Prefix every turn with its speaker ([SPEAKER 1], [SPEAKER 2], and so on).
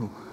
[SPEAKER 1] Oh.